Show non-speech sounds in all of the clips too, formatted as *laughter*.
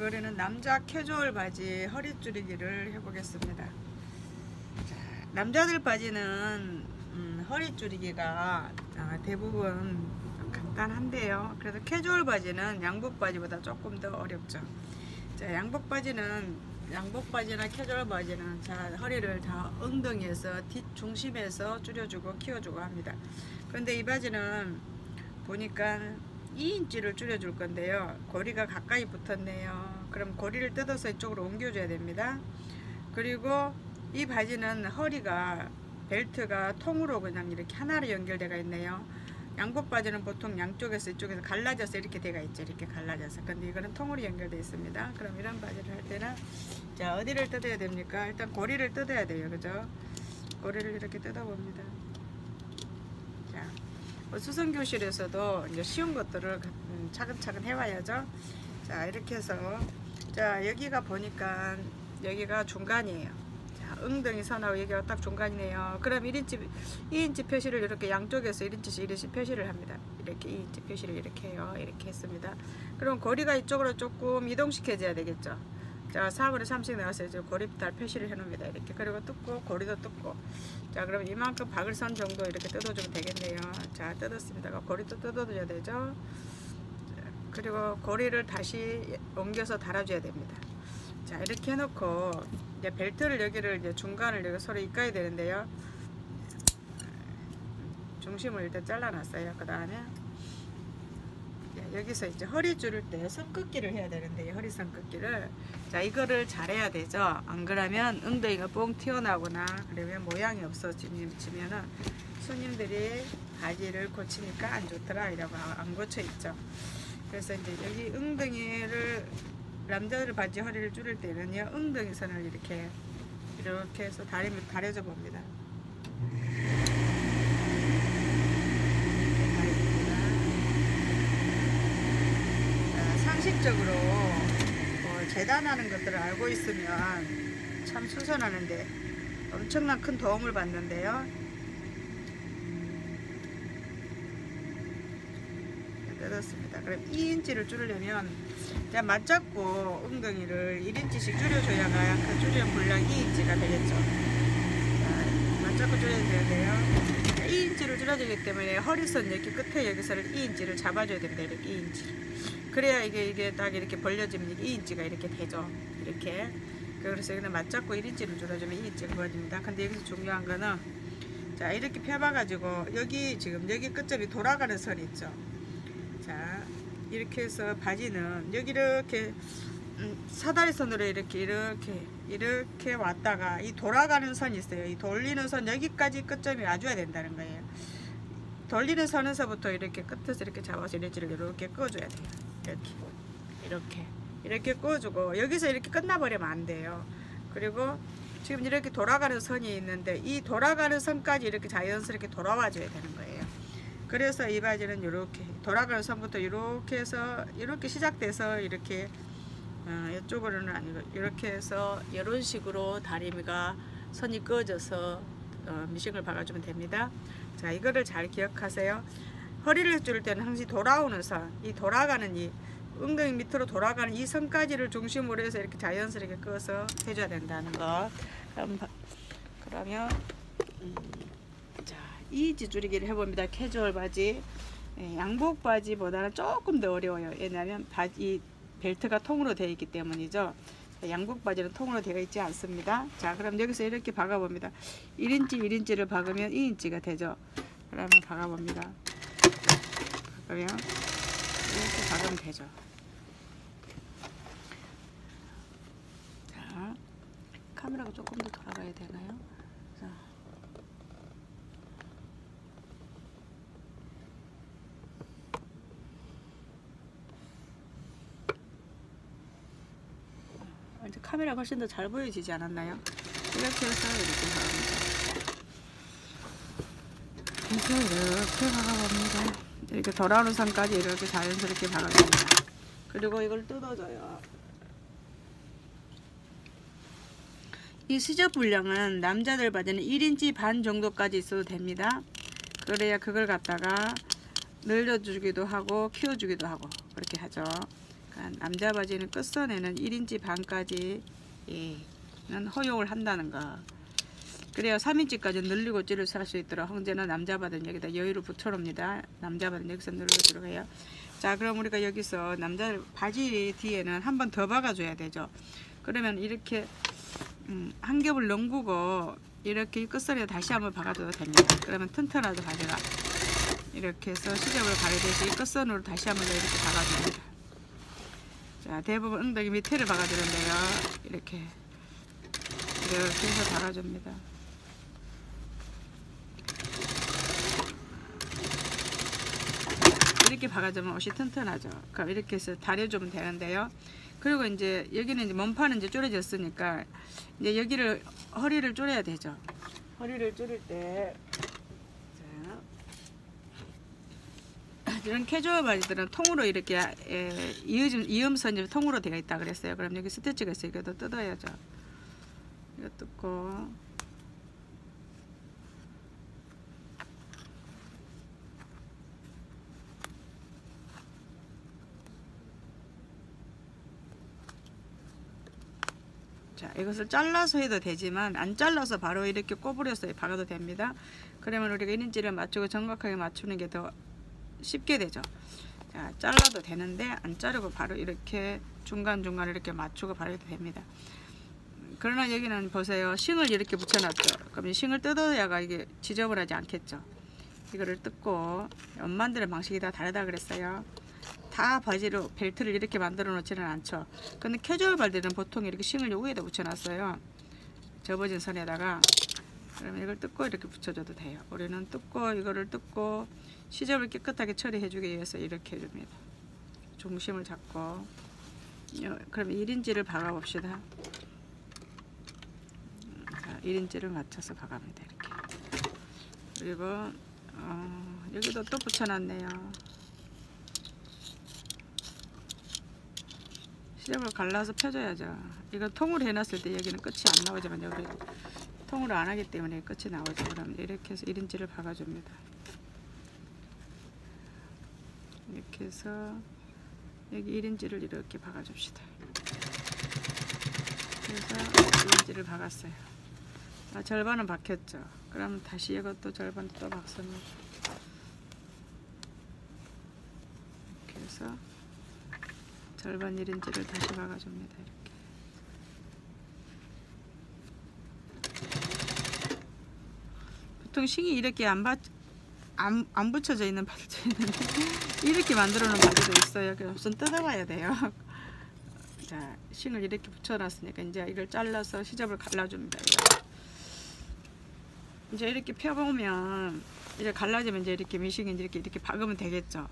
이번에는 남자 캐주얼 바지 허리 줄이기를 해보겠습니다. 자, 남자들 바지는 음, 허리 줄이기가 아, 대부분 간단한데요. 그래도 캐주얼 바지는 양복 바지보다 조금 더 어렵죠. 자, 양복 바지는 양복 바지나 캐주얼 바지는 자 허리를 다 엉덩이에서 뒷 중심에서 줄여주고 키워주고 합니다. 그런데 이 바지는 보니까 2인치를 줄여줄 건데요. 고리가 가까이 붙었네요. 그럼 고리를 뜯어서 이쪽으로 옮겨줘야 됩니다. 그리고 이 바지는 허리가 벨트가 통으로 그냥 이렇게 하나로 연결되어 있네요. 양복 바지는 보통 양쪽에서 이쪽에서 갈라져서 이렇게 돼가 있죠. 이렇게 갈라져서. 근데 이거는 통으로 연결되어 있습니다. 그럼 이런 바지를 할 때는 자 어디를 뜯어야 됩니까? 일단 고리를 뜯어야 돼요. 그죠? 고리를 이렇게 뜯어 봅니다. 수선 교실에서도 이제 쉬운 것들을 음, 차근차근 해와야죠. 자 이렇게 해서 자 여기가 보니까 여기가 중간이에요. 자 엉덩이 선하고 여기가 딱 중간이네요. 그럼 1인치 2인치 표시를 이렇게 양쪽에서 1인치씩 1인치 표시를 합니다. 이렇게 2인치 표시를 이렇게 해요. 이렇게 했습니다. 그럼 고리가 이쪽으로 조금 이동시켜줘야 되겠죠. 자 4분의 3씩 나와서 이제 고립달 표시를 해 놓습니다. 이렇게. 그리고 뜯고 고리도 뜯고. 자 그럼 이만큼 박을선 정도 이렇게 뜯어주면 되겠네요. 자 뜯었습니다. 고리도 뜯어줘야 되죠? 자, 그리고 고리를 다시 옮겨서 달아줘야 됩니다. 자 이렇게 해놓고 이제 벨트를 여기를 이제 중간을 여기 서로 이까야 되는데요. 중심을 일단 잘라놨어요. 그 다음에 여기서 이제 허리 줄일 때 선긋기를 해야 되는데 허리 선긋기를. 자 이거를 잘해야 되죠? 안 그러면 엉덩이가 뻥 튀어나오거나 그러면 모양이 없어지면은 손님들이 바지를 고치니까 안 좋더라 이라고 안 고쳐 있죠. 그래서 이제 여기 엉덩이를 남자들 바지 허리를 줄일 때는요 엉덩이 선을 이렇게 이렇게 해서 다리를 가려져 봅니다 상식적으로 뭐 재단하는 것들을 알고 있으면 참 수선하는데 엄청난 큰 도움을 받는데요. 뜯었습니다. 그럼 2인치를 줄이려면 그냥 맞잡고 엉덩이를 1인치씩 줄여줘야가 그 줄이는 분량 2인치가 되겠죠. 자, 맞잡고 줄여야 되는데요. 2인치를 줄여주기 때문에 허리선 여기 끝에 여기서를 2인치를 잡아줘야 됩니다. 이렇게 2인치. 그래야 이게 이게 딱 이렇게 벌려지면 이게 2인치가 이렇게 되죠. 이렇게. 그래서 여기는 맞잡고 1인치를 줄여주면 2인치가 보여집니다. 근데 여기서 중요한 거는 자 이렇게 펴봐가지고 여기 지금 여기 끝점이 돌아가는 선이 있죠. 자 이렇게 해서 바지는 여기 이렇게 음, 사다리 선으로 이렇게 이렇게 이렇게 왔다가 이 돌아가는 선이 있어요. 이 돌리는 선 여기까지 끝점이 와줘야 된다는 거예요. 돌리는 선에서부터 이렇게 끝에서 이렇게 잡아서 이래지를 이렇게 꺼줘야 돼요. 이렇게 이렇게 이렇게 꺼주고 여기서 이렇게 끝나버리면 안 돼요. 그리고 지금 이렇게 돌아가는 선이 있는데 이 돌아가는 선까지 이렇게 자연스럽게 돌아와 줘야 되는 거예요. 그래서 이 바지는 이렇게 돌아가는 선부터 이렇게 해서 이렇게 시작돼서 이렇게 어, 이쪽으로는 아니고 이렇게 해서 이런 식으로 다리미가 선이 꺼져서 어, 미싱을 박아주면 됩니다. 자 이거를 잘 기억하세요. 허리를 줄 때는 항상 돌아오는 선, 이 돌아가는 이 엉덩이 밑으로 돌아가는 이 선까지를 중심으로 해서 이렇게 자연스럽게 꺼서 해줘야 된다는 것. 그럼, 그러면 음, 자 이 지 줄이기를 해봅니다. 캐주얼 바지, 예, 양복 바지보다는 조금 더 어려워요. 왜냐하면 바지 벨트가 통으로 되어 있기 때문이죠. 양복 바지는 통으로 되어 있지 않습니다. 자 그럼 여기서 이렇게 박아봅니다. 1인치 1인치를 박으면 2인치가 되죠. 그러면 박아봅니다. 박으면 이렇게 박으면 되죠. 자 카메라가 조금 더 돌아가야 되나요? 자. 이제 카메라가 훨씬 더 잘 보여지지 않았나요? 이렇게 해서 이렇게. 그래서 이렇게 박아봅니다. 이렇게 선까지 이렇게 자연스럽게 박아줍니다. 그리고 이걸 뜯어줘요. 이 시접 분량은 남자들 바지는 1인치 반 정도까지 있어도 됩니다. 그래야 그걸 갖다가 늘려주기도 하고 키워주기도 하고 그렇게 하죠. 아, 남자 바지는 끝선에는 1인치 반까지 예, 는 허용을 한다는 거. 그래야 3인치까지 늘리고 찌를 살수 있도록 형제는 남자 바지는 여기다 여유를 붙여놓습니다. 남자 바지는 여기서 늘려주도록 해요. 자 그럼 우리가 여기서 남자 바지 뒤에는 한 번 더 박아줘야 되죠. 그러면 이렇게 음, 한 겹을 넘기고 이렇게 끝선에 다시 한번 박아줘도 됩니다. 그러면 튼튼하죠 바지가. 이렇게 해서 시접을 가르듯이 끝선으로 다시 한번 더 이렇게 박아줍니다. 자 대부분 엉덩이 밑에를 박아주는데요. 이렇게 이렇게 해서 박아줍니다. 이렇게 박아주면 옷이 튼튼하죠. 그럼 이렇게 해서 다려주면 되는데요. 그리고 이제 여기는 이제 몸판은 이제 쪼려졌으니까 이제 여기를 허리를 쪼려야 되죠. 허리를 쪼릴 때 자, 이런 캐주얼 바지들은 통으로 이렇게 에, 이음, 이음선이 통으로 되어 있다 그랬어요. 그럼 여기 스티치가 있어요. 이것도 뜯어야죠. 이거 뜯고 자 이것을 잘라서 해도 되지만 안 잘라서 바로 이렇게 꼬부려서 박아도 됩니다. 그러면 우리가 1인치를 맞추고 정확하게 맞추는 게 더 쉽게 되죠. 자 잘라도 되는데 안 자르고 바로 이렇게 중간중간 이렇게 맞추고 바르도 됩니다. 그러나 여기는 보세요. 싱을 이렇게 붙여놨죠. 그럼 이 싱을 뜯어야가 이게 지저분하지 않겠죠. 이거를 뜯고 엄만드는 방식이 다 다르다 그랬어요 다 바지로 벨트를 이렇게 만들어 놓지는 않죠. 근데 캐주얼 바지는 보통 이렇게 싱을 요 위에다 붙여놨어요. 접어진 선에다가. 그러면 이걸 뜯고 이렇게 붙여줘도 돼요. 우리는 뜯고 이거를 뜯고 시접을 깨끗하게 처리해 주기 위해서 이렇게 해줍니다. 중심을 잡고. 그럼 1인치를 박아 봅시다. 자, 1인치를 맞춰서 박아갑니다 이렇게. 그리고 어, 여기도 또 붙여놨네요 시접을 갈라서 펴줘야죠. 이거 통으로 해놨을 때 여기는 끝이 안 나오지만 여기 통으로 안 하기 때문에 끝이 나오죠. 그럼 이렇게 해서 1인치를 박아줍니다. 이렇게 해서 여기 1인치를 이렇게 박아줍시다. 그래서 1인치를 박았어요. 아, 절반은 박혔죠. 그럼 다시 이것도 절반 또 박습니다. 이렇게 해서 절반 1인치를 다시 박아줍니다. 이렇게. 보통 싱이 이렇게 안, 받, 안, 안 붙여져 있는 바지도 있는데 *laughs* 이렇게 만들어 놓은 바지도 있어요. 그래서 우선 뜯어봐야 돼요. *laughs* 자, 싱을 이렇게 붙여놨으니까 이제 이걸 잘라서 시접을 갈라줍니다. 이제 이렇게 펴보면 이제 갈라지면 이제 이렇게 미싱이 이렇게 이렇게 박으면 되겠죠.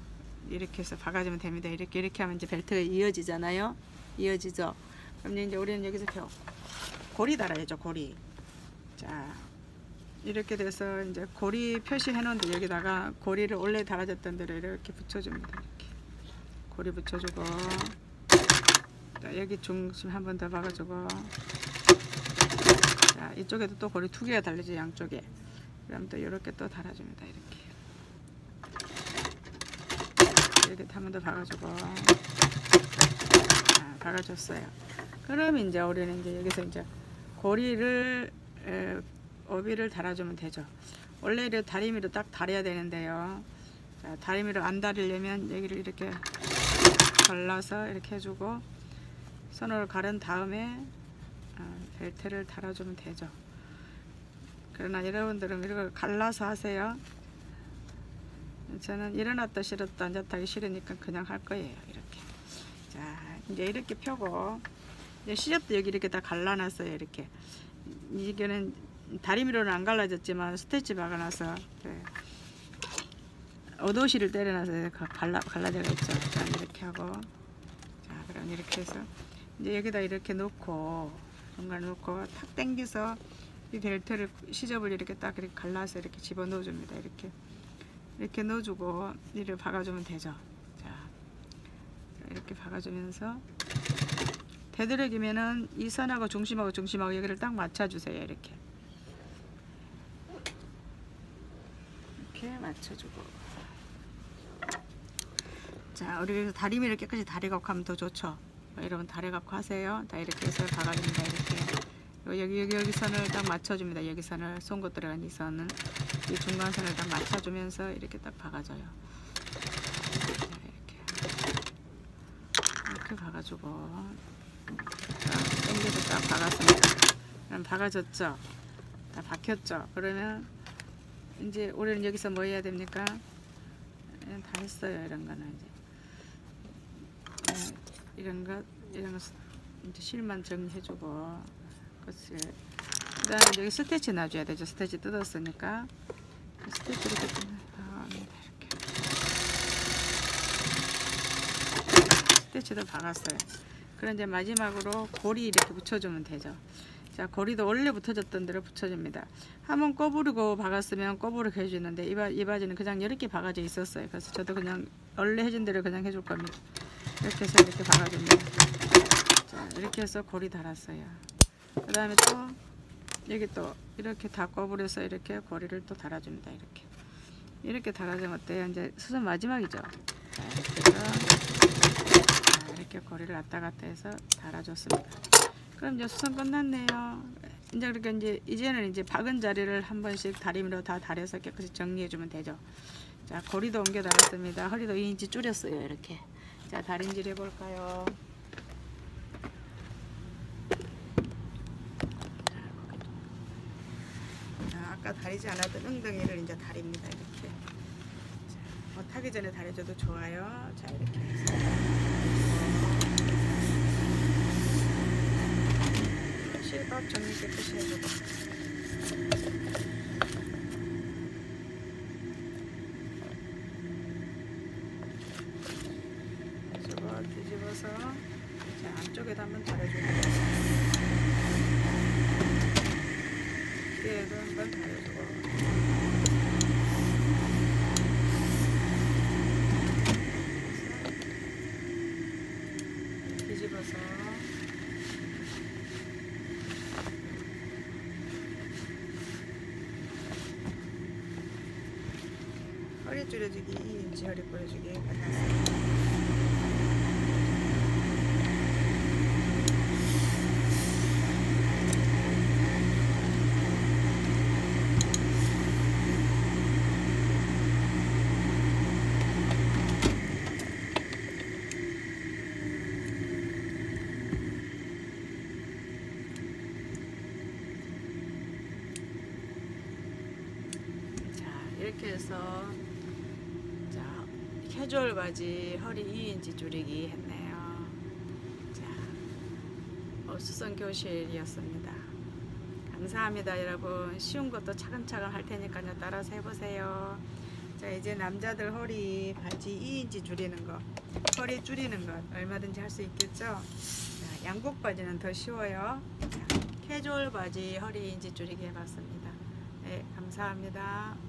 이렇게 해서 박아주면 됩니다. 이렇게 이렇게 하면 이제 벨트가 이어지잖아요. 이어지죠. 그럼 이제 우리는 여기서 펴 고리 달아야죠. 고리. 자 이렇게 돼서 이제 고리 표시해 놓은데 여기다가 고리를 원래 달아졌던 대로 이렇게 붙여줍니다. 이렇게 고리 붙여주고 자, 여기 중심 한 번 더 박아주고 자 이쪽에도 또 고리 두 개가 달리죠. 양쪽에. 그럼 또 이렇게 또 달아줍니다. 이렇게. 이렇게 한번더 박아주고 아, 박아줬어요. 그럼 이제 우리는 이제 여기서 이제 고리를 에, 오비를 달아주면 되죠. 원래 이렇게 다리미로 딱 달아야 되는데요. 자, 다리미로 안 다리려면 여기를 이렇게 갈라서 이렇게 해주고 선을 가른 다음에 어, 벨트를 달아주면 되죠. 그러나 여러분들은 이걸 갈라서 하세요. 저는 일어났다 싫었다 앉았다 하기 싫으니까 그냥 할 거예요 이렇게. 자 이제 이렇게 펴고 이제 시접도 여기 이렇게 다 갈라놨어요 이렇게. 이거는 다리미로는 안 갈라졌지만 스테치 박아놔서 네. 오도시를 때려놔서 갈라, 갈라져가 있죠. 자 이렇게 하고. 자 그럼 이렇게 해서 이제 여기다 이렇게 놓고 뭔가 놓고 탁 당겨서 이 벨트를 시접을 이렇게 딱 이렇게 갈라서 이렇게 집어 넣어줍니다 이렇게 이렇게 넣어주고 이를 박아주면 되죠. 자, 이렇게 박아주면서 되도록이면은 이 선하고 중심하고 중심하고 여기를 딱 맞춰주세요. 이렇게 이렇게 맞춰주고 자, 우리 그래서 다리미를 깨끗이 다리 갖고 하면 더 좋죠. 어, 여러분 다리 갖고 하세요. 다 이렇게 해서 박아줍니다. 이렇게. 여기 여기 여기 선을 딱 맞춰줍니다. 여기 선을 송곳 들어간 이 선은 이 중간 선을 딱 맞춰주면서 이렇게 딱 박아줘요. 자, 이렇게 이렇게 박아주고 자, 당겨서 딱 박았습니다. 그럼 박아졌죠? 다 박혔죠? 그러면 이제 우리는 여기서 뭐 해야 됩니까? 예, 다 했어요. 이런 거는 이제 예, 이런 것 이런 거 이제 실만 정리해주고 그치. 그다음에 여기 스티치 놔줘야 되죠. 스티치 뜯었으니까 스티치 이렇게 박아줍니다. 이렇게 스티치도 박았어요. 그럼 이제 마지막으로 고리 이렇게 붙여주면 되죠. 자, 고리도 원래 붙어졌던 대로 붙여줍니다. 한번 꼬부리고 박았으면 꼬부리게 해주는데 이, 바, 이 바지는 그냥 이렇게 박아져 있었어요. 그래서 저도 그냥 원래 해준 대로 그냥 해줄 겁니다. 이렇게 해서 이렇게 박아줍니다. 자, 이렇게 해서 고리 달았어요. 그 다음에 또 여기 또 이렇게 다 꼬부려서 이렇게 고리를 또 달아줍니다. 이렇게 이렇게 달아주면 어때요? 이제 수선 마지막이죠. 자, 이렇게 해서 자, 이렇게 고리를 왔다 갔다 해서 달아줬습니다. 그럼 이제 수선 끝났네요. 이제 그렇게 이제 이제는 이제 박은 자리를 한 번씩 다리미로 다 다려서 깨끗이 정리해 주면 되죠. 자 고리도 옮겨 달았습니다. 허리도 2인치 줄였어요. 이렇게. 자 다림질 해볼까요? 자, 아까 다리지 않았던 엉덩이를 이제 다립니다. 이렇게. 자, 뭐 타기 전에 다려줘도 좋아요. 자 이렇게 해서. 실밥 정리 깨끗이 해주고 저거 뒤집어서 자 안쪽에다 한번 달아주고 뒤에도 한번 달아주고 뒤집어서 허리 줄여주기 2인치 허리 뿌려주기. 이렇게 해서 자 캐주얼 바지 허리 2인치 줄이기 했네요. 자 어, 수선 교실이었습니다. 감사합니다 여러분. 쉬운 것도 차근차근 할 테니까요. 따라서 해보세요. 자 이제 남자들 허리 바지 2인치 줄이는 거 허리 줄이는 것 얼마든지 할 수 있겠죠? 자, 양복 바지는 더 쉬워요. 자, 캐주얼 바지 허리 2인치 줄이기 해봤습니다. 네 감사합니다